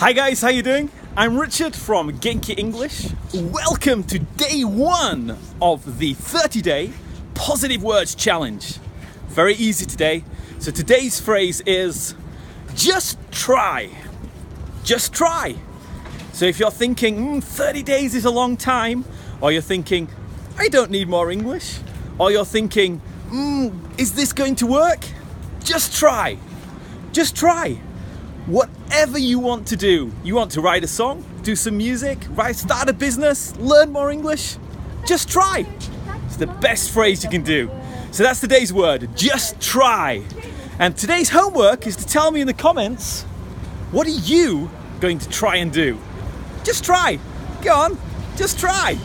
Hi guys, how you doing? I'm Richard from Genki English. Welcome to day one of the 30-day Positive Words Challenge. Very easy today. So today's phrase is just try. Just try. So if you're thinking mm, 30 days is a long time, or you're thinking I don't need more English, or you're thinking mm, is this going to work? Just try. Just try whatever you want to do. You want to write a song, do some music, write, start a business, learn more English? Just try. It's the best phrase you can do. So that's today's word, just try. And today's homework is to tell me in the comments, what are you going to try and do? Just try. Go on, just try.